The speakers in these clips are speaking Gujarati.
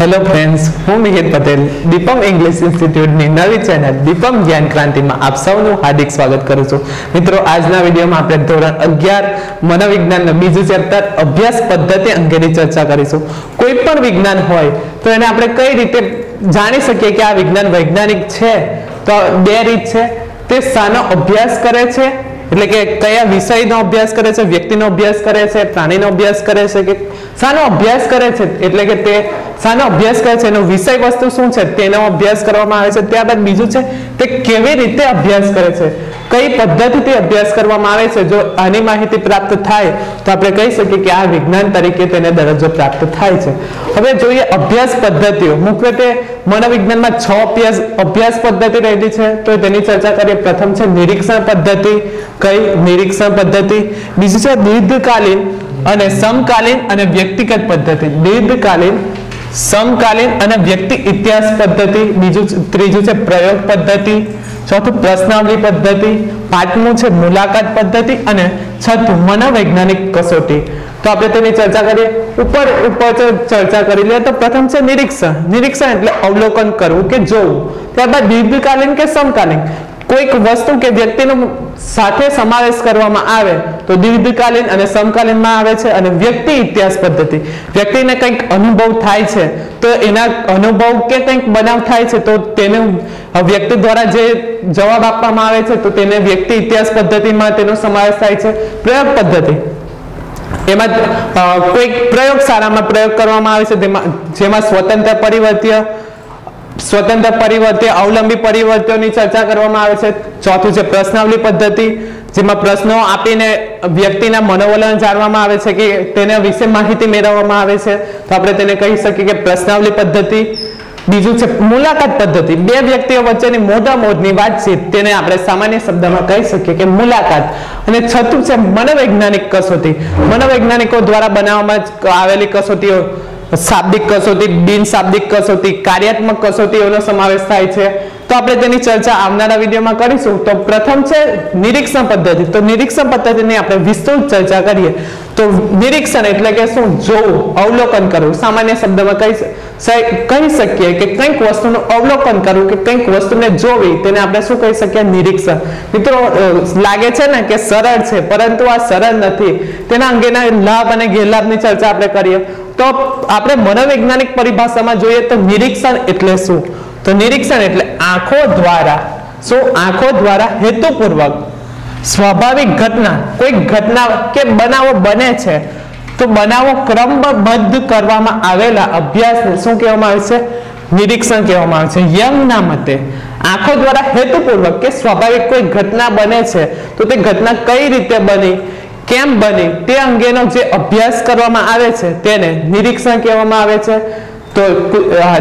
હેલો ફ્રેન્ડ્સ હું મિહિર પટેલ દીપમ ઇંગ્લિશ ઇન્સ્ટિટ્યૂટની નવી ચેનલ દીપમ જ્ઞાન ક્રાંતિમાં આપ સૌનું હાર્દિક સ્વાગત કરું છું. મિત્રો, આજના વિડીયોમાં આપણે ધોરણ અગિયાર મનોવિજ્ઞાનનું બીજું ચેપ્ટર અભ્યાસ પદ્ધતિ અંગેની ચર્ચા કરીશું. કોઈ પણ વિજ્ઞાન હોય, તો એને આપણે કઈ રીતે જાણી શકીએ કે આ વિજ્ઞાન વૈજ્ઞાનિક છે? તો બે રીત છે. તે શાનો અભ્યાસ કરે છે, એટલે કે કયા વિષયનો અભ્યાસ કરે છે, વ્યક્તિનો અભ્યાસ કરે છે, પ્રાણીનો અભ્યાસ કરે છે, કે શાનો અભ્યાસ કરે છે? એટલે કે તે શાનો અભ્યાસ કરે છે? એનો વિષય વસ્તુ શું છે? તેનો અભ્યાસ કરવામાં આવે છે. ત્યારબાદ બીજું છે, તે કેવી રીતે અભ્યાસ કરે છે? કઈ પદ્ધતિથી અભ્યાસ કરવામાં આવે છે? જો આની માહિતી પ્રાપ્ત થાય, તો આપણે કહી શકીએ કે આ વિજ્ઞાન તરીકે તેને દરજ્જો પ્રાપ્ત થાય છે. હવે જોઈએ અભ્યાસ પદ્ધતિઓ. મુખ્યત્વે મનોવિજ્ઞાનમાં છ અભ્યાસ અભ્યાસ પદ્ધતિ રહેલી છે. તો તેની ચર્ચા કરીએ. પ્રથમ છે નિરીક્ષણ પદ્ધતિ. કઈ નિરીક્ષણ પદ્ધતિ? બીજું છે દીર્ઘકાલીન અને સમકાલીન અને વ્યક્તિગત પદ્ધતિ. દીર્ઘકાલીન, સમકાલીન અને વ્યક્તિ ઇતિહાસ પદ્ધતિ. બીજું ત્રીજું છે પ્રયોગ પદ્ધતિ. ચોથું પ્રશ્નાવલી પદ્ધતિ. પાંચમું છે મુલાકાત પદ્ધતિ. અને છઠ્ઠું મનોવૈજ્ઞાનિક કસોટી. તો આપણે તેની ચર્ચા કરીએ. ઉપર ઉપર ચર્ચા કરી લઈએ તો પ્રથમ છે નિરીક્ષણ. નિરીક્ષણ એટલે અવલોકન કરવું કે જોવું. ત્યારબાદ દીર્ઘકાલીન કે સમકાલીન? કોઈક વસ્તુ કે વ્યક્તિનો સાથે સમાવેશ કરવામાં આવે તો દીર્ઘકાલીન અને સમકાલીનમાં આવે છે અને વ્યક્તિ ઇતિહાસ પદ્ધતિ. વ્યક્તિને કંઈક અનુભવ થાય છે, તો એના અનુભવ કે કંઈક બનાવ થાય છે, તો તેને વ્યક્તિ દ્વારા જે જવાબ આપવામાં આવે છે, તો તેને વ્યક્તિ ઇતિહાસ પદ્ધતિમાં તેનો સમાવેશ થાય છે. પ્રયોગ પદ્ધતિ. એમાં કોઈક પ્રયોગશાળામાં પ્રયોગ કરવામાં આવે છે તેમાં જેમાં સ્વતંત્ર પરિવર્ત્ય સ્વતંત્ર પરિવર્તે, અવલંબી પરિવર્તનની ચર્ચા કરવામાં આવે છે. ચોથું છે પ્રશ્નાવલી પદ્ધતિ, જેમાં પ્રશ્નો આપીને વ્યક્તિના મનોવલણ જાણવામાં આવે છે કે તેના વિશે માહિતી મેળવવામાં આવે છે. તો આપણે તેને કહી શકીએ કે પ્રશ્નાવલી પદ્ધતિ. બીજું છે મુલાકાત પદ્ધતિ. બે વ્યક્તિઓ વચ્ચેની મોટા મોદની વાતચીત તેને આપણે સામાન્ય શબ્દમાં કહી શકીએ કે મુલાકાત. અને છઠ્ઠું છે મનોવૈજ્ઞાનિક કસોટી. મનોવૈજ્ઞાનિકો દ્વારા બનાવવામાં આવેલી કસોટીઓ શાબ્દિક કસોટી, બિન શાબ્દિક કસોટી, કાર્યાત્મક કસોટીઓનો સમાવેશ થાય છે. તો આપણે તેની ચર્ચા આવનારા વિડીયોમાં કરીશું. તો પ્રથમ છે નિરીક્ષણ પદ્ધતિ. તો નિરીક્ષણ પદ્ધતિની આપણે વિસ્તૃત ચર્ચા કરીએ. તો નિરીક્ષણ એટલે કે શું? જોવું, અવલોકન કરવું. સામાન્ય શબ્દમાં કહી કહી શકીએ કે કંઈક વસ્તુનું અવલોકન કરવું કે કંઈક વસ્તુને જોવી, તેને આપણે શું કહી શકીએ? નિરીક્ષણ. મિત્રો લાગે છે ને કે સરળ છે, પરંતુ આ સરળ નથી. તેના અંગેના લાભ અને ગેરલાભની ચર્ચા આપણે કરીએ. તો આપણે મનોવૈજ્ઞાનિક પરિભાષામાં જોઈએ તો નિરીક્ષણ એટલે શું? તો નિરીક્ષણ એટલે આંખો દ્વારા. શું? આંખો દ્વારા હેતુપૂર્વક. સ્વાભાવિક ઘટના. કોઈ ઘટના કે બનાવો બને છે, તો બનાવો ક્રમબદ્ધ કરવામાં આવેલા અભ્યાસને શું કહેવામાં આવે છે? નિરીક્ષણ કહેવામાં આવે છે. યંગના મતે. આંખો દ્વારા હેતુપૂર્વક કે સ્વાભાવિક કોઈ ઘટના બને છે, તો તે ઘટના કઈ રીતે બની? કેમ બની તે અંગેનો જે અભ્યાસ કરવામાં આવે છે તેને નિરીક્ષણ કહેવામાં આવે છે. તો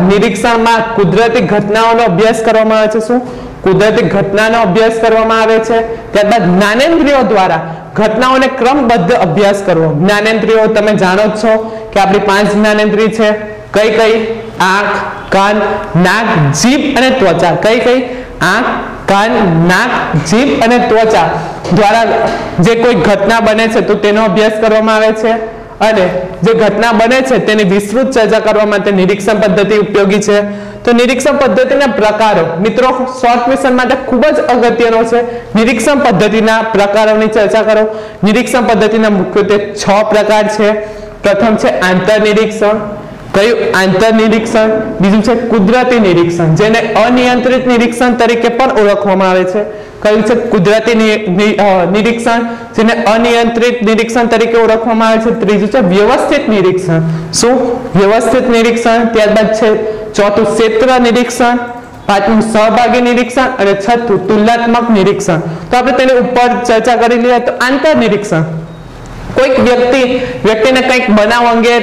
નિરીક્ષણમાં કુદરતી ઘટનાઓનો અભ્યાસ કરવામાં આવે છે. શું? કુદરતી ઘટનાનો અભ્યાસ કરવામાં આવે છે. ત્યારબાદ જ્ઞાનેન્દ્રિયો દ્વારા ઘટનાઓને ક્રમબદ્ધ અભ્યાસ કરવો. જ્ઞાનેન્દ્રિયો, તમે જાણો જ છો કે આપણી પાંચ જ્ઞાનેન્દ્રિય છે. કઈ કઈ આંખ, કાન, નાક, જીભ અને ત્વચા. કઈ કઈ આંખ કાન નાક, જીભ અને ત્વચા દ્વારા જે કોઈ ઘટના બને છે, તો તેનો અભ્યાસ કરવામાં આવે છે. અને જે ઘટના બને છે, તેની વિસ્તૃત ચર્ચા કરવા માટે નિરીક્ષણ પદ્ધતિ ઉપયોગી છે. તો નિરીક્ષણ પદ્ધતિના પ્રકારો. મિત્રો શોર્ટ ક્વેશ્ચન માટે ખૂબ જ અગત્યનો છે. નિરીક્ષણ પદ્ધતિના પ્રકારોની ચર્ચા કરો. નિરીક્ષણ પદ્ધતિના મુખ્યત્વે છ પ્રકાર છે. પ્રથમ છે આંતર નિરીક્ષણ કયું? આંતર નિરીક્ષણ બીજું છે કુદરતી નિરીક્ષણ, જેને અનિયંત્રિત નિરીક્ષણ તરીકે પણ ઓળખવામાં આવે છે. કયું છે કુદરતી નિરીક્ષણ, જેને અનિયંત્રિત નિરીક્ષણ તરીકે ઓળખવામાં આવે છે? ત્રીજું છે વ્યવસ્થિત નિરીક્ષણ. શું? વ્યવસ્થિત નિરીક્ષણ, ત્યારબાદ છે ચોથું ક્ષેત્ર નિરીક્ષણ, પાંચમું સહભાગી નિરીક્ષણ અને છઠ્ઠું તુલનાત્મક નિરીક્ષણ. તો આપણે તેની ઉપર ચર્ચા કરી લઈએ તો આંતર નિરીક્ષણ કોઈક વ્યક્તિ, વ્યક્તિને કંઈક બનાવ અંગે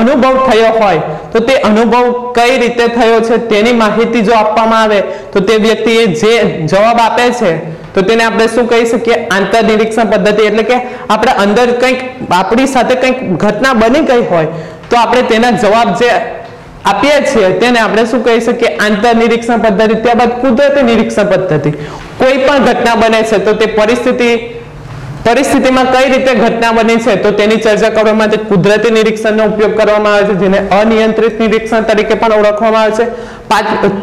અનુભવ થયો હોય, તો તે અનુભવ કઈ રીતે થયો છે તેની માહિતી જો આપવામાં આવે, તો તે વ્યક્તિએ જે જવાબ આપે છે, તો તેને આપણે શું કહી શકીએ? આંતર નિરીક્ષણ પદ્ધતિ એટલે કે આપણે અંદર કંઈક, આપણી સાથે કંઈક ઘટના બની ગઈ હોય, તો આપણે તેના જવાબ જે આપીએ છીએ તેને આપણે શું કહી શકીએ? આંતર નિરીક્ષણ પદ્ધતિ, ત્યારબાદ કુદરતી નિરીક્ષણ પદ્ધતિ. કોઈ પણ ઘટના બને છે, તો તે પરિસ્થિતિ પરિસ્થિતિમાં કઈ રીતે ઘટના બની છે તો તેની ચર્ચા કરવા માટે કુદરતી નિરીક્ષણનો ઉપયોગ કરવામાં આવે છે, જેને અનિયંત્રિત નિરીક્ષણ તરીકે પણ ઓળખવામાં આવે છે.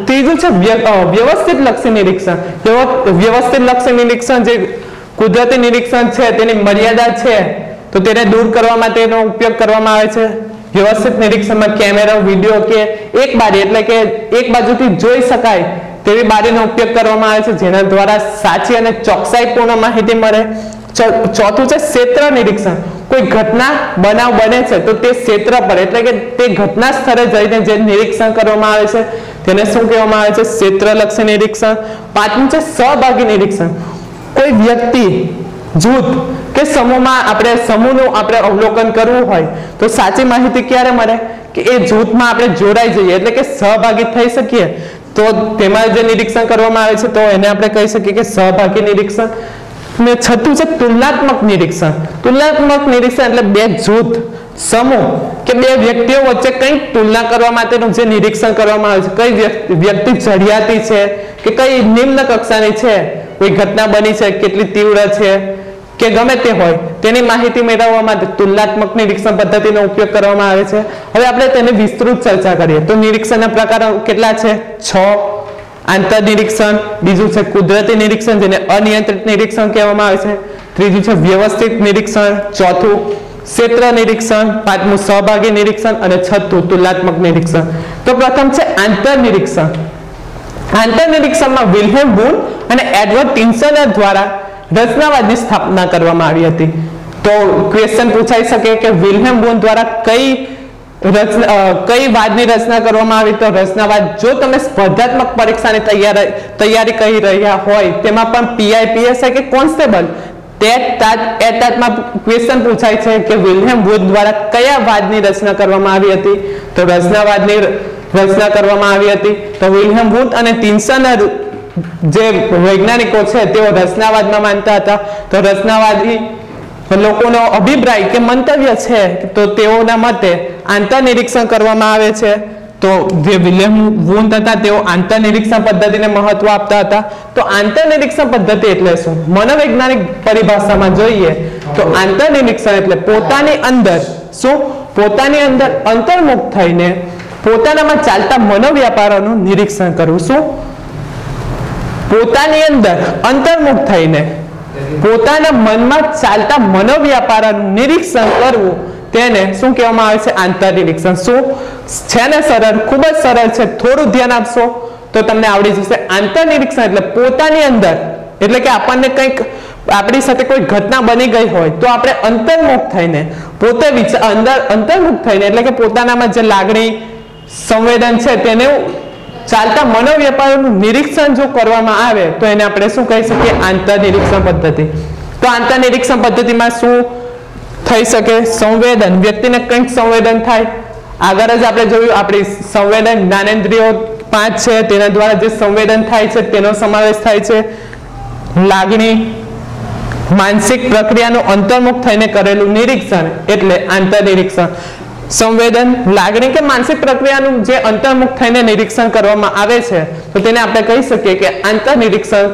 ત્રીજું છે વ્ય- વ્યવસ્થિત લક્ષી નિરીક્ષણ. વ્યવ- વ્યવસ્થિત લક્ષી નિરીક્ષણ જે કુદરતી નિરીક્ષણ છે, તેની મર્યાદા છે, તો તેને દૂર કરવા માટેનો ઉપયોગ કરવામાં આવે છે. વ્યવસ્થિત નિરીક્ષણમાં કેમેરા, વીડિયો કે એક બારી, એટલે કે એક બાજુથી જોઈ શકાય તેવી બારીનો ઉપયોગ કરવામાં આવે છે, જેના દ્વારા સાચી અને ચોકસાઈપૂર્ણ માહિતી મળે. ચોથું છે ક્ષેત્ર નિરીક્ષણ. કોઈ ઘટના, બનાવ બને છે, તો તે ક્ષેત્ર પર, એટલે કે તે ઘટના સ્થળે જઈને જે નિરીક્ષણ કરવામાં આવે છે, તેને શું કહેવામાં આવે છે? ક્ષેત્રલક્ષી નિરીક્ષણ. પાંચમું છે સહભાગી નિરીક્ષણ. કોઈ વ્યક્તિ, જૂથ કે સમૂહમાં આપણે, સમૂહનું આપણે અવલોકન કરવું હોય, તો સાચી માહિતી ક્યારે મળે? કે એ જૂથમાં આપણે જોડાઈ જઈએ, એટલે કે સહભાગી થઈ શકીએ. તો તેમાં જે નિરીક્ષણ કરવામાં આવે છે, તો એને આપણે કહી શકીએ કે સહભાગી નિરીક્ષણ. ને છઠ્ઠું છે તુલનાત્મક નિરીક્ષણ. તુલનાત્મક નિરીક્ષણ એટલે બે જૂથ, સમૂહ કે બે વ્યક્તિઓ વચ્ચે કંઈક તુલના કરવા માટેનું જે નિરીક્ષણ કરવામાં આવે છે. કઈ વ્યક્તિ ચઢિયાતી છે કે કઈ નિમ્ન કક્ષાની છે? કોઈ ઘટના બની છે? કેટલી તીવ્ર છે? કે ગમે તે હોય, તેની માહિતી મેળવવા માટે તુલનાત્મક નિરીક્ષણ પદ્ધતિનો ઉપયોગ કરવામાં આવે છે. હવે આપણે તેની વિસ્તૃત ચર્ચા કરીએ. તો નિરીક્ષણના પ્રકારો કેટલા છે? છ. આંતર નિરીક્ષણ, બીજું છે કુદરતી નિરીક્ષણ, જેને અનિયંત્રિત નિરીક્ષણ કહેવામાં આવે છે. ત્રીજું છે વ્યવસ્થિત નિરીક્ષણ, ચોથું ક્ષેત્ર નિરીક્ષણ, પાંચમું સહભાગી નિરીક્ષણ અને છઠ્ઠું તુલનાત્મક નિરીક્ષણ. તો પ્રથમ છે આંતર નિરીક્ષણ. આંતર નિરીક્ષણમાં વિલ્હેમ બુન અને એડવર્ડ ટિન્સનર દ્વારા રચનાવાદની સ્થાપના કરવામાં આવી હતી. તો ક્વેશ્ચન પૂછાઈ શકે કે વિલ્હેમ બુન દ્વારા કઈ કઈ વાદની રચના કરવામાં આવી તો રચનાવાદ જો તમે સ્પર્ધાત્મક પરીક્ષાની તૈયારી તૈયારી કરી રહ્યા હોય, તેમાં પણ પીઆઈ પીએસઆઈ કે કોન્સ્ટેબલ? ટેટ ટાટ એટાટમાં ક્વેશ્ચન પૂછાય છે કે વિલ્હેમ બુથ દ્વારા કયા વાદની રચના કરવામાં આવી હતી? તો રચનાવાદની રચના કરવામાં આવી હતી. તો વિલ્હેમ બુથ અને ટિન્સનર જે વૈજ્ઞાનિકો છે, તેઓ રચનાવાદમાં માનતા હતા. તો રચનાવાદી લોકોનો અભિપ્રાય કે મંતવ્ય છે, તો તેઓના મતે આંતર નિરીક્ષણ કરવામાં આવે છે. તો જે વિલિયમ વૂન હતા, તેઓ આંતર નિરીક્ષણ પદ્ધતિને મહત્વ આપતા હતા. તો આંતર નિરીક્ષણ પદ્ધતિ એટલે શું? મનોવૈજ્ઞાનિક પરિભાષામાં જોઈએ તો આંતર નિરીક્ષણ એટલે પોતાની અંદર શું? પોતાની અંદર અંતર્મુખ થઈને પોતાનામાં ચાલતા મનોવ્યાપારોનું નિરીક્ષણ કરવું શું? પોતાની અંદર અંતર્મુખ થઈને પોતાના મનમાં ચાલતા મનોવ્યાપારનું નિરીક્ષણ કરવું તેને શું કહેવામાં આવે છે? આંતર નિરીક્ષણ. શું? છે ને સરળ? ખૂબ જ સરળ છે. થોડું ધ્યાન આપશો તો તમને આવડી જશે. આંતર નિરીક્ષણ એટલે પોતાની અંદર, એટલે કે આપણને કંઈક, આપણી સાથે કોઈ ઘટના બની ગઈ હોય તો આપણે અંતર્મુખ થઈને, પોતે વિચાર, અંદર અંતર્મુખ થઈને, એટલે કે પોતાનામાં જે લાગણી, સંવેદન છે તેને ચાલતા મનોવ્યાપારોનું નિરીક્ષણ જો કરવામાં આવે, તો એને આપણે શું કહી શકીએ? આંતર નિરીક્ષણ પદ્ધતિ. તો આંતર નિરીક્ષણ પદ્ધતિમાં શું થઈ શકે? સંવેદન. વ્યક્તિને કંઈક સંવેદન થાય. આગળ જ આપણે જોયું, આપણી સંવેદન જ્ઞાનેન્દ્રિયો પાંચ છે, તેના દ્વારા જે સંવેદન થાય છે, તેનો સમાવેશ થાય છે. લાગણી, માનસિક પ્રક્રિયાનું અંતર્મુખ થઈને કરેલું નિરીક્ષણ એટલે આંતર નિરીક્ષણ સંવેદન, લાગણી કે માનસિક પ્રક્રિયાનું જે અંતર્મુખ થઈને નિરીક્ષણ કરવામાં આવે છે, તો તેને આપણે કહી શકીએ કે આંતર નિરીક્ષણ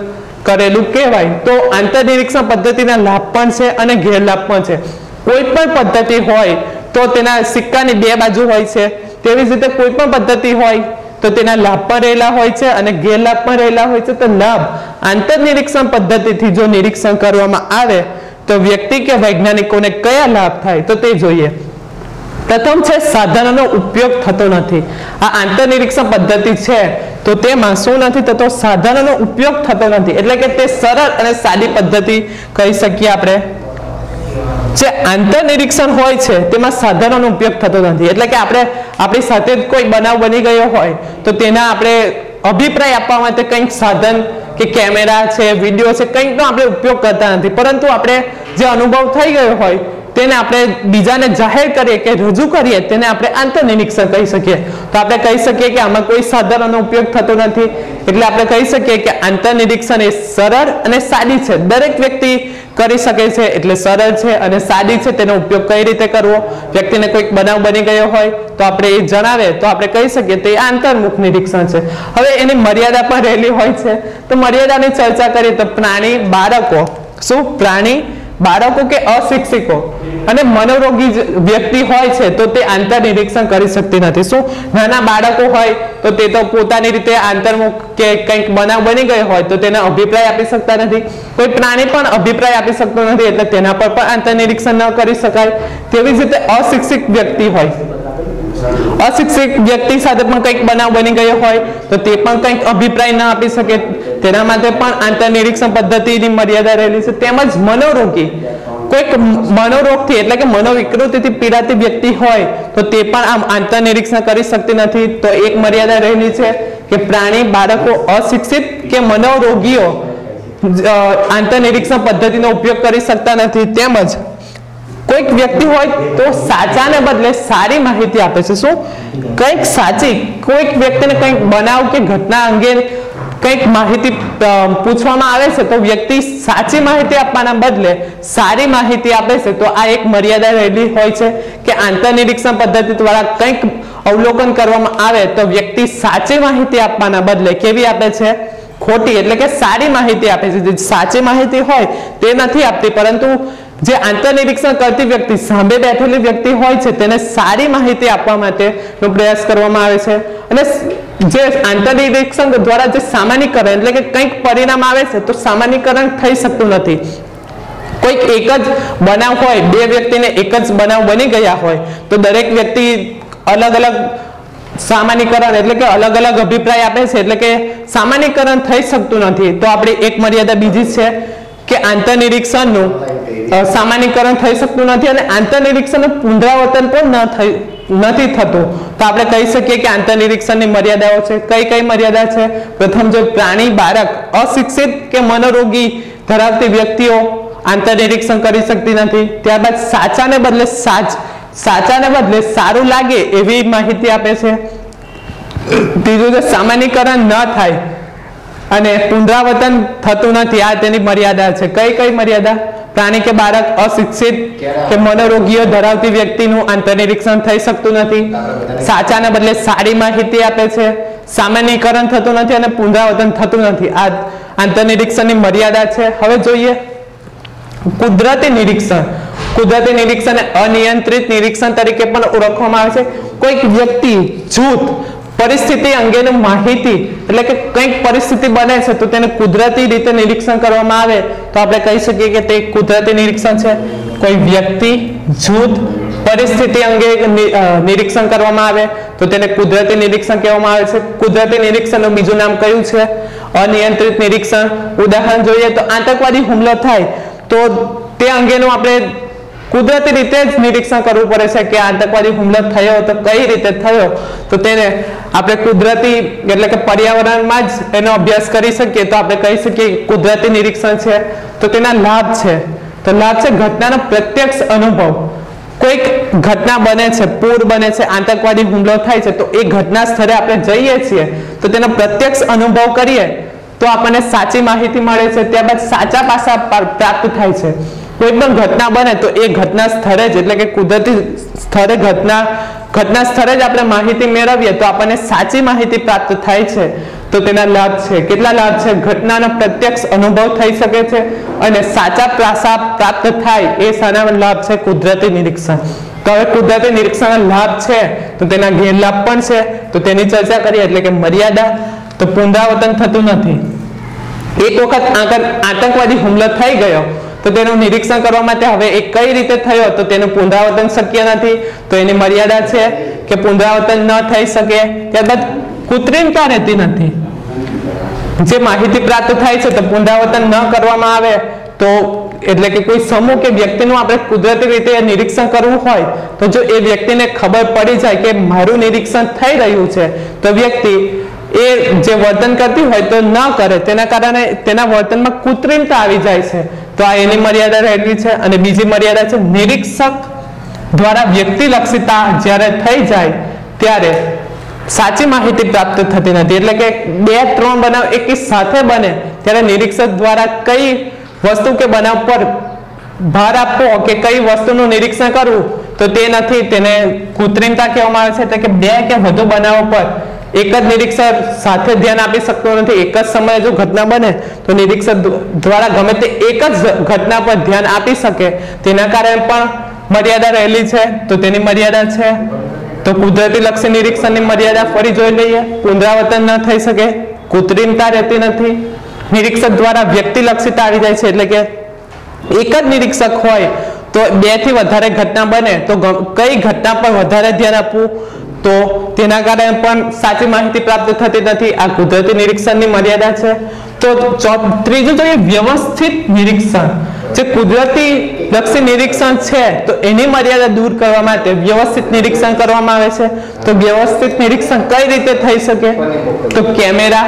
કરેલું કહેવાય. તો આંતર નિરીક્ષણ પદ્ધતિના લાભ પણ છે અને ગેરલાભ પણ છે. કોઈ પણ પદ્ધતિ હોય તો તેના સિક્કાની બે બાજુ હોય છે. તેવી જ રીતે કોઈ પણ પદ્ધતિ હોય તો તેના લાભ પણ રહેલા હોય છે અને ગેરલાભ પણ રહેલા હોય છે. તો લાભ આંતર નિરીક્ષણ પદ્ધતિથી જો નિરીક્ષણ કરવામાં આવે, તો વ્યક્તિ કે વૈજ્ઞાનિકોને કયા લાભ થાય તો તે જોઈએ. પ્રથમ છે, સાધનોનો ઉપયોગ થતો નથી. આ આંતરનિરીક્ષણ પદ્ધતિ છે, તો તેમાં શું નથી થતો સાધનોનો ઉપયોગ થતો નથી. એટલે કે તે સરળ અને સાદી પદ્ધતિ કહી શકીએ આપણે. જે આંતર નિરીક્ષણ હોય છે, તેમાં સાધનોનો ઉપયોગ થતો નથી. એટલે કે આપણે આપણી સાથે કોઈ બનાવ બની ગયો હોય, તો તેના આપણે અભિપ્રાય આપવા માટે કંઈક સાધન કે કેમેરા છે, વીડિયો છે, કંઈકનો આપણે ઉપયોગ કરતા નથી. પરંતુ આપણે જે અનુભવ થઈ ગયો હોય તેને આપણે બીજાને જાહેર કરીએ કે રજૂ કરીએ, તેને આપણે આંતર નિરીક્ષણ કહી શકીએ. તો આપણે કહી શકીએ કે આમાં કોઈ સાધનોનો ઉપયોગ થતો નથી. એટલે આપણે કહી શકીએ કે આંતર નિરીક્ષણ એ સરળ અને સાદી છે. દરેક વ્યક્તિ કરી શકે છે એટલે સરળ છે અને સાદી છે. તેનો ઉપયોગ કઈ રીતે કરવો? વ્યક્તિને કોઈક બનાવ બની ગયો હોય તો આપણે એ જણાવે. તો આપણે કહી શકીએ તે આંતરમુખ નિરીક્ષણ છે. હવે એની મર્યાદા પણ રહેલી હોય છે. તો મર્યાદાની ચર્ચા કરીએ તો પ્રાણી બાળકો. શું? પ્રાણી બાળકો કે અશિક્ષિકો અને મનોરોગી વ્યક્તિ હોય છે, તો તે આંતર નિરીક્ષણ કરી શકતી નથી. શું નાના બાળકો હોય, તો તે તો પોતાની રીતે આંતરમુખ કે કંઈક બનાવ બની ગયો હોય, તો તેના અભિપ્રાય આપી શકતા નથી. કોઈ પ્રાણી પણ અભિપ્રાય આપી શકતો નથી, એટલે તેના પર પણ આંતર નિરીક્ષણ ન કરી શકાય. તેવી જ રીતે અશિક્ષિત વ્યક્તિ હોય. અશિક્ષિત વ્યક્તિ સાથે પણ કંઈક બનાવ બની ગયો હોય તો તે પણ કંઈક અભિપ્રાય ન આપી શકે. તેના માટે પણ આંતર નિરીક્ષણ પદ્ધતિની મર્યાદા રહેલી છે. તેમજ મનોરોગી. કોઈક મનોરોગથી એટલે કે મનોવિકૃતિથી પીડાતી વ્યક્તિ હોય તો તે પણ આમ આંતર નિરીક્ષણ કરી શકતી નથી. તો એક મર્યાદા રહેલી છે કે પ્રાણી, બાળકો, અશિક્ષિત કે મનોરોગીઓ આંતરનિરીક્ષણ આંતર નિરીક્ષણ પદ્ધતિનો ઉપયોગ કરી શકતા નથી. તેમજ કોઈક વ્યક્તિ હોય તો સાચાને બદલે સારી માહિતી આપે છે. શું? કંઈક સાચી, કોઈક વ્યક્તિને કંઈક બનાવ કે ઘટના અંગે કંઈક માહિતી પૂછવામાં આવે છે, તો વ્યક્તિ સાચી માહિતી આપવાના બદલે સારી માહિતી આપે છે. તો આ એક મર્યાદા રહેલી હોય છે કે આંતરનિરીક્ષણ પદ્ધતિ દ્વારા કંઈક અવલોકન કરવામાં આવે તો વ્યક્તિ સાચી માહિતી આપવાના બદલે કેવી આપે છે? ખોટી, એટલે કે સારી માહિતી આપે છે. સાચી માહિતી હોય તે નથી આપતી, પરંતુ જે આંતરનિરીક્ષણ કરતી વ્યક્તિ સામે બેઠેલી વ્યક્તિ હોય છે તેને સારી માહિતી આપવા માટેનો પ્રયાસ કરવામાં આવે છે. અને જે આંતરનિરીક્ષણ દ્વારા જે સામાન્યકરણ એટલે કે કંઈક પરિણામ આવે છે તો સામાન્યકરણ થઈ શકતું નથી. કોઈક એક જ બનાવ હોય બે વ્યક્તિને એક જ બનાવ બની ગયા હોય તો દરેક વ્યક્તિ અલગ અલગ સામાન્યકરણ એટલે કે અલગ અલગ અભિપ્રાય આપે છે એટલે કે સામાન્યકરણ થઈ શકતું નથી. તો આપણી એક મર્યાદા બીજી છે કે આંતર નિરીક્ષણનું અ, સામાન્યકરણ થઈ શકતું નથી અને આંતરનિરીક્ષણનું પુનરાવર્તન પણ ન થઈ, નથી થતું. તો આપણે કહી શકીએ કે આંતરનિરીક્ષણની મર્યાદાઓ છે. કઈ કઈ મર્યાદા છે? પ્રથમ જો પ્રાણી, બાળક, અશિક્ષિત કે મનોરોગી ધરાવતી વ્યક્તિઓ આંતરનિરીક્ષણ કરી શકતી નથી. ત્યારબાદ સાચાને બદલે સાચ, સાચાને બદલે સારું લાગે એવી માહિતી આપે છે. ત્રીજું છે સામાન્યકરણ ન થાય અને પુનરાવર્તન થતું નથી. આ તેની મર્યાદા છે. કઈ કઈ મર્યાદા? પ્રાણી કે બાળક અશિક્ષિત કે મનોરોગીઓ ધરાવતી વ્યક્તિનું આંતર નિરીક્ષણ થઈ શકતું નથી. સાચાને બદલે સારી માહિતી આપે છે. સામાન્યકરણ થતું નથી અને પુનરાવર્તન થતું નથી. આ આંતરનિરીક્ષણની મર્યાદા છે. હવે જોઈએ. કુદરતી નિરીક્ષણ. કુદરતી નિરીક્ષણ અનિયંત્રિત નિરીક્ષણ તરીકે પણ ઓળખવામાં આવે છે. કોઈક વ્યક્તિ જૂથ પરિસ્થિતિ અંગેની માહિતી, એટલે કે કંઈક પરિસ્થિતિ બને છે, તો તેને કુદરતી રીતે નિરીક્ષણ કરવામાં આવે, તો આપણે કહી શકીએ કે તે કુદરતી નિરીક્ષણ છે. કોઈ વ્યક્તિ જૂથ પરિસ્થિતિ અંગે નિરીક્ષણ કરવામાં આવે, તો તેને કુદરતી નિરીક્ષણ કહેવામાં આવે છે. કુદરતી નિરીક્ષણનું બીજું નામ કયું છે? અનિયંત્રિત નિરીક્ષણ. ઉદાહરણ જોઈએ તો આતંકવાદી હુમલો થાય, તો તે અંગેનું આપણે કુદરતી રીતે જ નિરીક્ષણ કરવું પડે છે કે આતંકવાદી હુમલો થયો તો કઈ રીતે થયો? તો તેને આપણે કુદરતી એટલે કે પર્યાવરણમાં જ એનો અભ્યાસ કરી શકીએ તો આપણે કહી શકીએ કુદરતી નિરીક્ષણ છે. તો તેના લાભ છે. તો લાભ છે ઘટનાનો પ્રત્યક્ષ અનુભવ. કોઈક ઘટના બને છે, પૂર બને છે, આતંકવાદી હુમલો થાય છે, તો એ ઘટના સ્થળે આપણે જઈએ છીએ. તો તેનો પ્રત્યક્ષ અનુભવ કરીએ તો આપણને સાચી માહિતી મળે છે. ત્યારબાદ સાચા પાસા પ્રાપ્ત થાય છે. કોઈ પણ ઘટના બને તો એ ઘટના સ્થળે જ, એટલે કે કુદરતી સ્થળે ઘટના ઘટના સ્થળે જ આપણે માહિતી મેળવીએ તો આપણને સાચી માહિતી પ્રાપ્ત થાય છે. તો તેના લાભ છે. કેટલા લાભ છે? ઘટનાનો પ્રત્યક્ષ અનુભવ થઈ શકે છે અને સાચા પ્રાસા પ્રાપ્ત થાય એ સાના લાભ છે કુદરતી નિરીક્ષણ. તો હવે કુદરતી નિરીક્ષણના લાભ છે તો તેના ગેરલાભ પણ છે. તો તેની ચર્ચા કરીએ, એટલે કે મર્યાદા. તો પુનરાવર્તન થતું નથી. એક વખત આતંકવાદી હુમલો થઈ ગયો. તો તેનું નિરીક્ષણ કરવા માટે હવે એ કઈ રીતે થયો તો તેનું પુનરાવર્તન શક્ય નથી. તો એની મર્યાદા છે કે પુનરાવર્તન ન થઈ શકે. ત્યારબાદ કૃત્રિમતા રહેતી નથી? જે માહિતી પ્રાપ્ત થાય છે તો પુનરાવર્તન ન કરવામાં આવે તો એટલે કે કોઈ સમૂહ કે વ્યક્તિનું આપણે કુદરતી રીતે નિરીક્ષણ કરવું હોય તો જો એ વ્યક્તિને ખબર પડી જાય કે મારું નિરીક્ષણ થઈ રહ્યું છે, તો વ્યક્તિ એ જે વર્તન કરતી હોય તો ન કરે. તેના કારણે તેના વર્તનમાં કૃત્રિમતા આવી જાય છે. તો આ એની મર્યાદા રહેલી છે અને બીજી મર્યાદા છે નિરીક્ષક દ્વારા વ્યક્તિલક્ષિતા જ્યારે થઈ જાય ત્યારે સાચી માહિતી પ્રાપ્ત થતી નથી. એટલે કે બે ત્રણ બનાવ એક સાથે બને ત્યારે નિરીક્ષક દ્વારા કઈ વસ્તુ કે બનાવ પર ભાર આપવો કે કઈ વસ્તુનું નિરીક્ષણ કરવું તો તે નથી તેને કૃત્રિમતા કહેવામાં આવે છે. એટલે કે બે કે વધુ બનાવો પર એક જ નિરીક્ષક સાથે ધ્યાન આપી શકતો નથી. એક જ સમયે જો ઘટના બને, તો નિરીક્ષક દ્વારા ગમે તે એક જ ઘટના પર ધ્યાન આપી શકે. તેના કારણે પણ મર્યાદા રહેલી છે. તો તેની મર્યાદા છે. તો કુદરતી લક્ષી નિરીક્ષણની મર્યાદા ફરી જોઈ લઈએ. પુનરાવર્તન ન થઈ શકે. કૃત્રિમતા રહેતી નથી. નિરીક્ષક દ્વારા વ્યક્તિલક્ષીતા આવી જાય છે. એટલે કે એક જ નિરીક્ષક હોય, તો બેથી વધારે ઘટના બને, તો કઈ ઘટના પર વધારે ધ્યાન આપવું? તો તેના કારણે પણ સાચી માહિતી પ્રાપ્ત થતી નથી. આ કુદરતી નિરીક્ષણની મર્યાદા છે. તો ત્રીજું જોઈએ વ્યવસ્થિત નિરીક્ષણ. જે કુદરતી લક્ષી નિરીક્ષણ છે, તો એની મર્યાદા દૂર કરવા માટે વ્યવસ્થિત નિરીક્ષણ કરવામાં આવે છે. તો વ્યવસ્થિત નિરીક્ષણ કઈ રીતે થઈ શકે? તો કેમેરા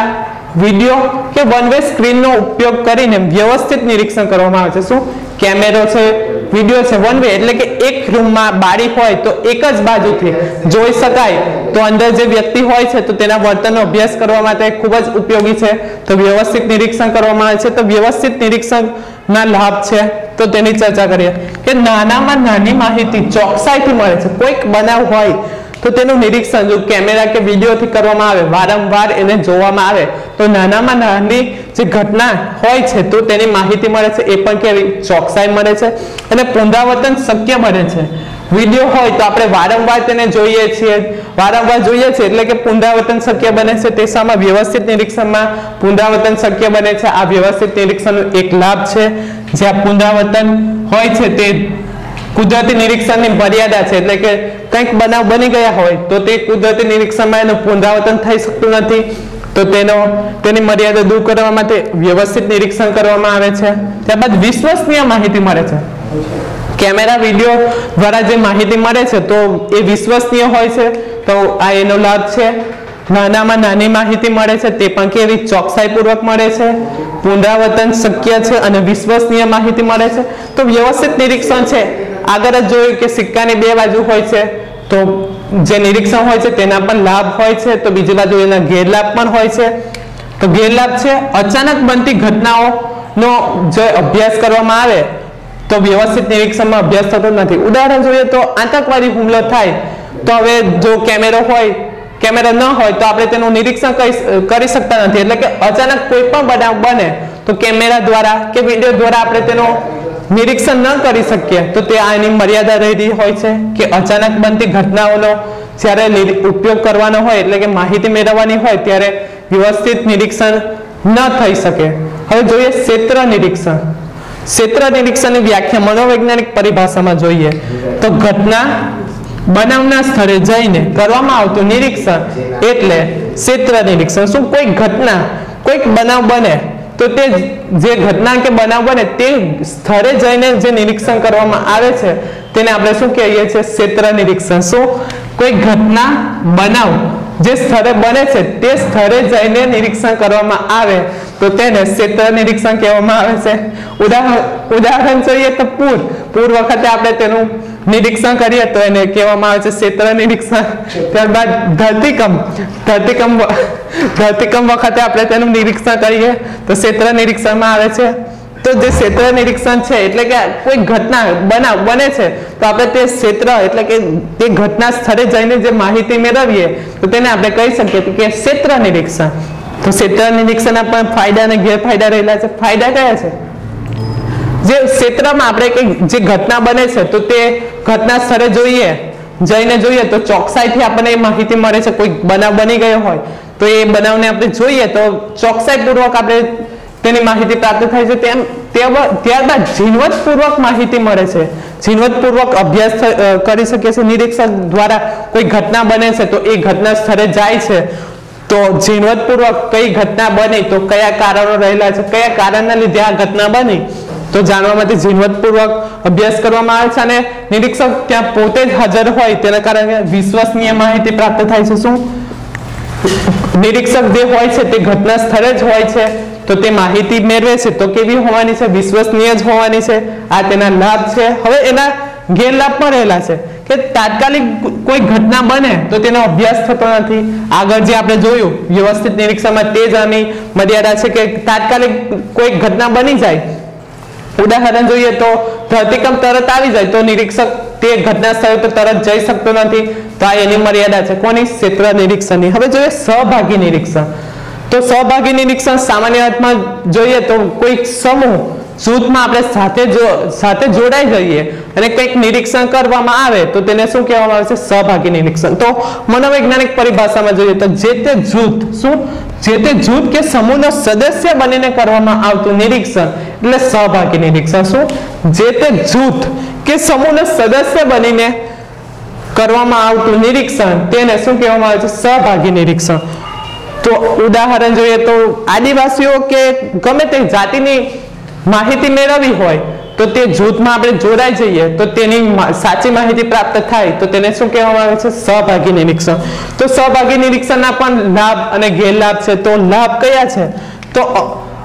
વીડિયો કે વન વે સ્ક્રીનનો ઉપયોગ કરીને વ્યવસ્થિત નિરીક્ષણ કરવામાં આવે છે. શું? કેમેરો છે, વીડિયો છે વન વે એટલે કે એક રૂમમાં બારી હોય તો એક જ બાજુથી જોઈ શકાય. તો અંદર જે વ્યક્તિ હોય છે તો તેના વર્તનનો અભ્યાસ કરવા માટે ખૂબ જ ઉપયોગી છે. તો વ્યવસ્થિત નિરીક્ષણ કરવામાં આવે છે. તો વ્યવસ્થિત નિરીક્ષણના લાભ છે. તો તેની ચર્ચા કરીએ. કે નાનામાં નાની માહિતી ચોકસાઈથી મળે છે. કોઈક બનાવ હોય તો તેનું નિરીક્ષણ જો કેમેરા કે વિડીયોથી કરવામાં આવે, વારંવાર એને જોવામાં આવે, તો નાનામાં નાની જે ઘટના હોય છે, તો તેની માહિતી મળે છે, એ પણ કેવી ચોકસાઈ મળે છે અને પુનરાવર્તન શક્ય બને છે. વીડિયો હોય તો આપણે વારંવાર તેને જોઈએ છીએ. વારંવાર જોઈએ છીએ એટલે કે પુનરાવર્તન શક્ય બને છે, તે સામે વ્યવસ્થિત નિરીક્ષણમાં પુનરાવર્તન શક્ય બને છે. આ વ્યવસ્થિત નિરીક્ષણનો એક લાભ છે. જ્યાં પુનરાવર્તન હોય છે, તે કુદરતી નિરીક્ષણની મર્યાદા છે. એટલે કે કંઈક બનાવ બની ગયા હોય તો તે કુદરતી નિરીક્ષણમાં એનું પુનરાવર્તન થઈ શકતું નથી. તો તેનો, તેની મર્યાદા દૂર કરવા માટે વ્યવસ્થિત નિરીક્ષણ કરવામાં આવે છે. ત્યારબાદ વિશ્વસનીય માહિતી મળે છે. કેમેરા, વીડિયો દ્વારા જે માહિતી મળે છે તો એ વિશ્વસનીય હોય છે. તો આ એનો લાભ છે. નાનામાં નાની માહિતી મળે છે. તે પણ કેવી ચોકસાઈપૂર્વક મળે છે. પુનરાવર્તન શક્ય છે અને વિશ્વસનીય માહિતી મળે છે. તો વ્યવસ્થિત નિરીક્ષણ છે. આગળ જ જોયું કે સિક્કાની બે બાજુ હોય છે, તો જે નિરીક્ષણ હોય છે તેના પણ લાભ હોય છે, તો બીજી બાજુ એના ગેરલાભ પણ હોય છે. તો ગેરલાભ છે, અચાનક બનતી ઘટનાઓનો જે અભ્યાસ કરવામાં આવે, તો વ્યવસ્થિત નિરીક્ષણમાં અભ્યાસ થતો નથી. ઉદાહરણ જોઈએ તો આતંકવાદી હુમલો થાય, તો હવે જો કેમેરો હોય, કેમેરા ન હોય, તો આપણે તેનું નિરીક્ષણ કરી શકતા નથી. એટલે કે અચાનક કોઈ પણ બનાવ બને, તો કેમેરા દ્વારા કે વીડિયો દ્વારા આપણે તેનો નિરીક્ષણ ન કરી શકીએ, તો તે આની મર્યાદા રહેતી હોય છે કે અચાનક બનતી ઘટનાઓનો જ્યારે ઉપયોગ કરવાનો હોય એટલે કે માહિતી મેળવવાની હોય ત્યારે વ્યવસ્થિત નિરીક્ષણ ન થઈ શકે. હવે જોઈએ ક્ષેત્ર નિરીક્ષણ. ક્ષેત્ર નિરીક્ષણની વ્યાખ્યા મનોવૈજ્ઞાનિક પરિભાષામાં જોઈએ તો ઘટના બનાવના સ્થળે જઈને કરવામાં આવતું નિરીક્ષણ એટલે ક્ષેત્ર નિરીક્ષણ. શું કોઈ ઘટના, કોઈક બનાવ બને તો તે જે ઘટના કે બનાવ બને તે સ્થળે જઈને જે નિરીક્ષણ કરવામાં આવે છે, તેને આપણે શું કહીએ છીએ? ક્ષેત્ર નિરીક્ષણ. શું? કોઈ ઘટના, બનાવ જે સ્થળે બને છે, તે સ્થળે જઈને નિરીક્ષણ કરવામાં આવે. તો તેને ક્ષેત્ર નિરીક્ષણ કહેવામાં આવે છે. ઉદાહરણ ઉદાહરણ જોઈએ તો પૂર. પૂર વખતે આપણે તેનું નિરીક્ષણ કરીએ તો એને કહેવામાં આવે છે ક્ષેત્ર નિરીક્ષણ. ત્યારબાદ ધરતીકંપ. ધરતીકંપ ધરતીકંપ વખતે આપણે તેનું નિરીક્ષણ કરીએ તો ક્ષેત્ર નિરીક્ષણમાં આવે છે. તો જે ક્ષેત્ર નિરીક્ષણ છે, એટલે કે કોઈ ઘટના બનાવ બને છે, તો આપણે તે ક્ષેત્ર એટલે કે તે ઘટના સ્થળે જઈને જે માહિતી મેળવીએ, તો તેને આપણે કહી શકીએ કે ક્ષેત્ર નિરીક્ષણ. તો ક્ષેત્ર નિરીક્ષણના પણ ફાયદા અને ગેરફાયદા રહેલા છે. ફાયદા કયા છે? જે ક્ષેત્રમાં આપણે કંઈક જે ઘટના બને છે, તો તે ઘટના સ્થળે જોઈએ, જઈને જોઈએ, તો ચોકસાઈથી આપણને એ માહિતી મળે છે, કોઈ બનાવ બની ગયો હોય, તો એ બનાવને આપણે જોઈએ, તો ચોકસાઈપૂર્વક આપણે તેની માહિતી પ્રાપ્ત થાય છે. તેમ ત્યારબાદ ઝીણવટપૂર્વક માહિતી મળે છે. ઝીણવટપૂર્વક અભ્યાસ કરી શકીએ છીએ. નિરીક્ષક દ્વારા કોઈ ઘટના બને છે તો એ ઘટના સ્થળે જાય છે. તો ઝીણવટપૂર્વક કઈ ઘટના બની, તો કયા કારણો રહેલા છે, કયા કારણના લીધે આ ઘટના બની, તો જાણવા માટે ઝીણવટપૂર્વક અભ્યાસ કરવામાં આવે છે અને નિરીક્ષક ત્યાં પોતે જ હાજર હોય. તેના કારણે વિશ્વસનીય માહિતી પ્રાપ્ત થાય છે. શું? નિરીક્ષક જે હોય છે તે ઘટના સ્થળે જ હોય છે. તો તે માહિતી મેળવે છે તો કેવી હોવાની છે? વિશ્વસનીય જ હોવાની છે. આ તેના લાભ છે. હવે એના ગેરલાભ પણ રહેલા છે કે તાત્કાલિક કોઈ ઘટના બને તો તેનો અભ્યાસ થતો નથી. આગળ જે આપણે જોયું, વ્યવસ્થિત નિરીક્ષણમાં તે જ આની મર્યાદા છે કે તાત્કાલિક કોઈ ઘટના બની જાય. ઉદાહરણ જોઈએ તો ધરતીકંપ તરત આવી જાય તો નિરીક્ષક તે ઘટના સ્થળે તો તરત જઈ શકતો નથી. તો આ એની મર્યાદા છે. કોની? ક્ષેત્ર નિરીક્ષણની. હવે જોઈએ સહભાગી નિરીક્ષણ. તો સહભાગી નિરીક્ષણ સામાન્ય અર્થમાં જોઈએ તો કોઈક સમૂહ જૂથમાં આપણે સાથે સાથે જોડાઈ જઈએ અને કંઈક નિરીક્ષણ કરવામાં આવે તો તેને શું કહેવામાં આવે છે? સહભાગી નિરીક્ષણ. તો મનોવૈજ્ઞાનિક પરિભાષામાં જોઈએ તો જે તે જૂથ, શું? જે તે જૂથ કે સમૂહનો સદસ્ય બનીને કરવામાં આવતું નિરીક્ષણ, એટલે સહભાગી નિરીક્ષણ શું? જે તે જૂથ કે સમૂહનો સદસ્ય બનીને કરવામાં આવતું નિરીક્ષણ, તેને શું કહેવામાં આવે છે? સહભાગી નિરીક્ષણ. તો ઉદાહરણ જોઈએ તો આદિવાસીઓ કે ગમે તે જાતિની માહિતી મેળવવી હોય, તો તે જૂથમાં આપણે જોડાઈ જઈએ, તો તેની સાચી માહિતી પ્રાપ્ત થાય, તો તેને શું કહેવામાં આવે છે? સહભાગી નિરીક્ષણ. તો સહભાગી નિરીક્ષણના પણ લાભ અને ગેરલાભ છે. તો લાભ કયા છે? તો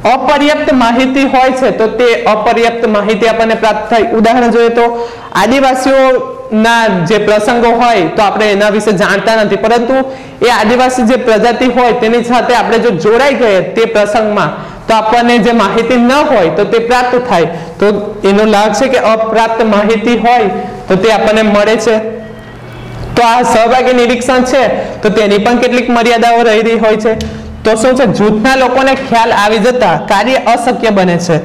અપર્યાપ્ત માહિતી હોય છે, તો તે અપર્યાપ્ત માહિતી આપણને પ્રાપ્ત થાય. ઉદાહરણ જોઈએ તો, આદિવાસીઓના જે પ્રસંગો હોય, તો આપણે એના વિશે જાણતા નથી. પરંતુ એ આદિવાસી જે પ્રજાતિ હોય, તેની સાથે આપણે જો જોડાઈ ગયે તે પ્રસંગમાં, તો આપણને જે માહિતી ન હોય, તો તે પ્રાપ્ત થાય. તો એનો લાભ છે કે અપ્રાપ્ત માહિતી હોય, તો તે આપણને મળે છે. તો આ સહભાગી નિરીક્ષણ છે, તો તેની પણ કેટલીક મર્યાદાઓ રહેલી હોય છે. તો શું છે? જૂથના લોકોને ખ્યાલ આવી જતા કાર્ય અશક્ય બને છે.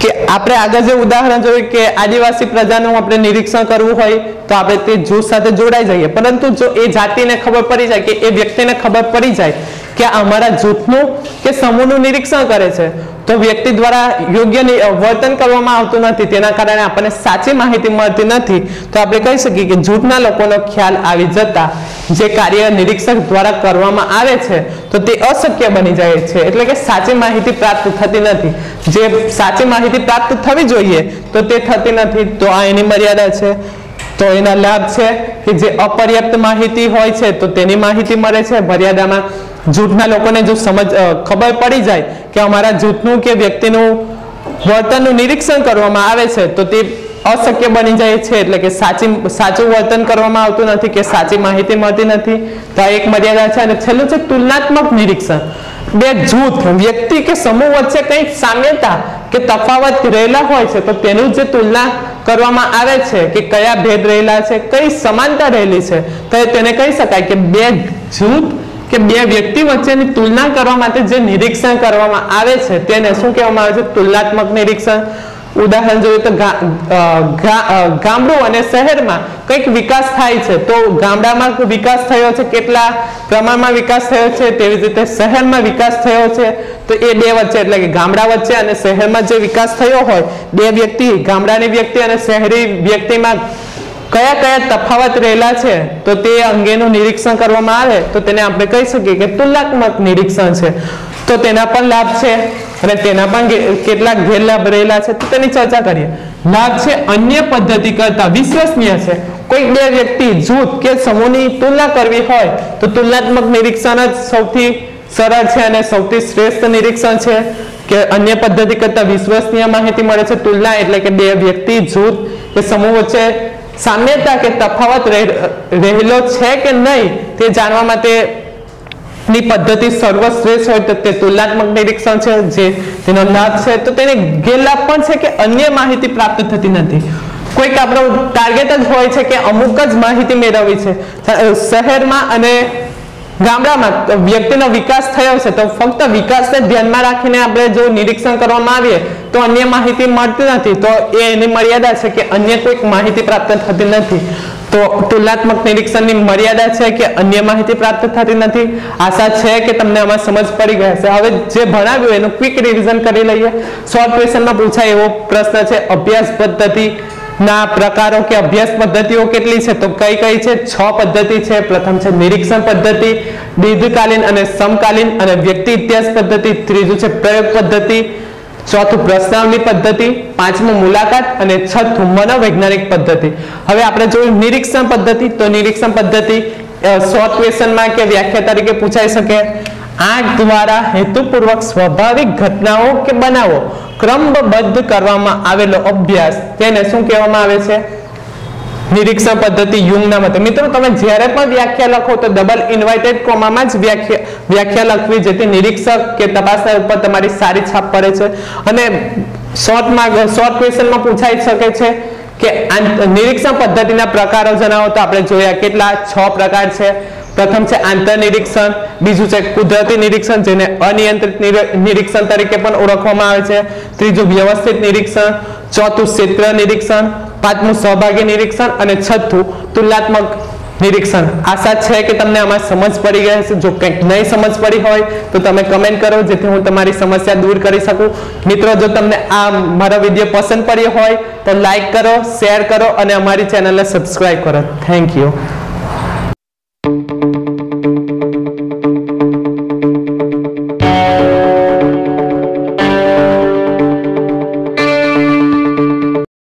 કે આપણે આગળ જે ઉદાહરણ જોયું કે આદિવાસી પ્રજાનું આપણે નિરીક્ષણ કરવું હોય, તો આપણે તે જૂથ સાથે જોડાઈ જઈએ. પરંતુ જો એ જાતિને ખબર પડી જાય કે એ વ્યક્તિને ખબર પડી જાય કે અમારા જૂથનું કે સમૂહનું નિરીક્ષણ કરે છે. તો વ્યક્તિ દ્વારા યોગ્ય વર્તન કરવામાં આવતું નથી. તેના કારણે આપણને સાચી માહિતી મળતી નથી. તો આપણે કહી શકીએ કે જૂથના લોકોનો ખ્યાલ આવી જતા જે કાર્ય નિરીક્ષક દ્વારા કરવામાં આવે છે, તો તે અશક્ય બની જાય છે. એટલે કે સાચી માહિતી પ્રાપ્ત થતી નથી. જે સાચી માહિતી પ્રાપ્ત થવી જોઈએ, તો તે થતી નથી. તો આ એની મર્યાદા છે. તો એના લાભ છે કે જે અપર્યાપ્ત માહિતી હોય છે, તો તેની માહિતી મળે છે. મર્યાદામાં જૂથના લોકોને જો સમજ ખબર પડી જાય કે અમારા જૂથનું કે વ્યક્તિનું વર્તનનું નિરીક્ષણ કરવામાં આવે છે, તો તે અશક્ય બની જાય છે, એટલે કે સાચી, સાચું વર્તન કરવામાં આવતું નથી, કે સાચી માહિતી મળતી નથી. તો એક મર્યાદા છે અને છેલ્લું છે તુલનાત્મક નિરીક્ષણ. બે જૂથ, વ્યક્તિ કે સમૂહ વચ્ચે કંઈક સામ્યતા કે તફાવત રહેલા હોય છે, તો તેનું જે તુલના કરવામાં આવે છે કે કયા ભેદ રહેલા છે, કઈ સમાનતા રહેલી છે. તો તેને કહી શકાય કે બે જૂથ કે બે વ્યક્તિ વચ્ચેની તુલના કરવા માટે જે નિરીક્ષણ કરવામાં આવે છે, તેને શું કહેવામાં આવે છે? તુલનાત્મક નિરીક્ષણ. ઉદાહરણ જોઈએ તો ગામડું અને શહેરમાં કંઈક વિકાસ થાય છે, તો ગામડામાં વિકાસ થયો છે, કેટલા પ્રમાણમાં વિકાસ થયો છે, તેવી રીતે શહેરમાં વિકાસ થયો છે, તો એ બે વચ્ચે, એટલે કે ગામડા વચ્ચે અને શહેરમાં જે વિકાસ થયો હોય, બે વ્યક્તિ, ગામડાની વ્યક્તિ અને શહેરી વ્યક્તિમાં કયા કયા તફાવત રહેલા છે, તો તે અંગેનું નિરીક્ષણ કરવામાં આવે, તો તેને આપણે કહી શકીએ કે તુલનાત્મક નિરીક્ષણ છે. તો તેના પણ લાભ છે અને તેના પણ કેટલાક ગેરલાભ રહેલા છે, તો તેની ચર્ચા કરીએ. લાભ છે અન્ય પદ્ધતિ કરતા વિશ્વસનીય છે. કોઈ બે વ્યક્તિ જૂથ કે સમૂહની તુલના કરવી હોય, તો તુલનાત્મક નિરીક્ષણ જ સૌથી સરળ છે અને સૌથી શ્રેષ્ઠ નિરીક્ષણ છે. કે અન્ય પદ્ધતિ કરતા વિશ્વસનીય માહિતી મળે છે, તુલના એટલે કે બે વ્યક્તિ, જૂથ કે સમૂહ વચ્ચે સામ્યતા કે તફાવત રહે- રહેલો છે કે નહીં તે જાણવા માટે ની પદ્ધતિ સર્વશ્રેષ્ઠ હોય તો તે તુલનાત્મક નિરીક્ષણ છે, જે તેનો લાભ છે. તો તેને ગેરલાભ પણ છે કે અન્ય માહિતી પ્રાપ્ત થતી નથી. કોઈક આપણો ટાર્ગેટ જ હોય છે કે અમુક જ માહિતી મેળવવી છે. શહેરમાં અને ગામડામાં વ્યક્તિનો વિકાસ થયો છે, તો ફક્ત વિકાસને ધ્યાનમાં રાખીને આપણે જો નિરીક્ષણ કરવામાં આવીએ, તો અન્ય માહિતી મળતી નથી, તો એ એની મર્યાદા છે કે અન્ય કોઈક માહિતી પ્રાપ્ત થતી નથી. તો તુલનાત્મક નિરીક્ષણની મર્યાદા છે કે અન્ય માહિતી પ્રાપ્ત થતી નથી. આશા છે કે તમને આમાં સમજ પડી ગયા છે હવે જે ભણાવ્યું, એનું ક્વિક રિવિઝન કરી લઈએ. શોર્ટ ક્વેશ્ચનમાં પૂછાય એવો પ્રશ્ન છે, અભ્યાસ પદ્ધતિ ના, પ્રકારો કે અભ્યાસ પદ્ધતિઓ કેટલી છે તો કઈ કઈ છે? છ પદ્ધતિ છે. પ્રથમ છે નિરીક્ષણ પદ્ધતિ, દીર્ઘકાલીન અને સમકાલીન અને વ્યક્તિ ઇતિહાસ પદ્ધતિ, ત્રીજું છે પ્રયોગ પદ્ધતિ, ચોથું પ્રશ્નાવલી પદ્ધતિ, પાંચમું મુલાકાત અને છઠ્ઠું મનોવૈજ્ઞાનિક પદ્ધતિ. હવે આપણે જોયું નિરીક્ષણ પદ્ધતિ, તો નિરીક્ષણ પદ્ધતિ શોર્ટ ક્વેશ્ચનમાં કે વ્યાખ્યા તરીકે પૂછાઈ શકે. આંખ દ્વારા હેતુપૂર્વક સ્વાભાવિક ઘટનાઓ કે બનાવો? ક્રમબદ્ધ કરવામાં આવેલો અભ્યાસ તેને શું કહેવામાં આવે છે? નિરીક્ષણ પદ્ધતિ યુંગના મતે. મિત્રો, તમે જ્યારે પણ વ્યાખ્યા લખો તો ડબલ ઇન્વાઇટેડ કોમામાં જ વ્યાખ્યા વ્યાખ્યા લખવી જેથી નિરીક્ષક કે તપાસના ઉપર તમારી સારી છાપ પડે છે. અને શોર્ટમાં શોર્ટ ક્વેશ્ચનમાં પૂછાઈ શકે છે કે નિરીક્ષણ પદ્ધતિના પ્રકારો જણાવો તો આપણે જોયા કેટલા, છ પ્રકાર છે. પ્રથમ છે આંતર નિરીક્ષણ, બીજું છે કુદરતી નિરીક્ષણ, જેને અનિયંત્રિત નિરીક્ષણ તરીકે પણ ઓળખવામાં આવે છે. ત્રીજું વ્યવસ્થિત નિરીક્ષણ, ચોથું ક્ષેત્ર નિરીક્ષણ, પાંચમું સહભાગી નિરીક્ષણ અને છઠ્ઠું તુલનાત્મક નિરીક્ષણ. આશા છે કે તમને આમાં સમજ પડી ગઈ હશે. જો કંઈક નહીં સમજ પડી હોય, તો તમે કમેન્ટ કરો, જેથી હું તમારી સમસ્યા દૂર કરી શકું. મિત્રો, જો તમને આ મારો વીડિયો પસંદ પડ્યો હોય, તો લાઈક કરો, શેર કરો અને અમારી ચેનલને સબસ્ક્રાઇબ કરો. Thank you. thank you.